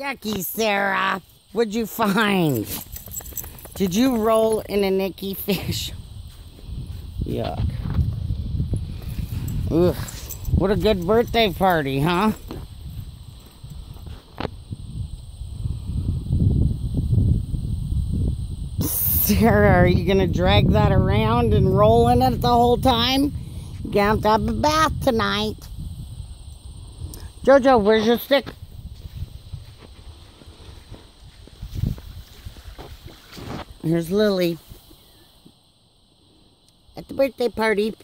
Yucky, Sarah. What'd you find? Did you roll in a Nicky fish? Yuck. Ugh. What a good birthday party, huh? Sarah, are you gonna drag that around and roll in it the whole time? You're gonna have to have a bath tonight. Jojo, where's your stick? Here's Lily. At the birthday party.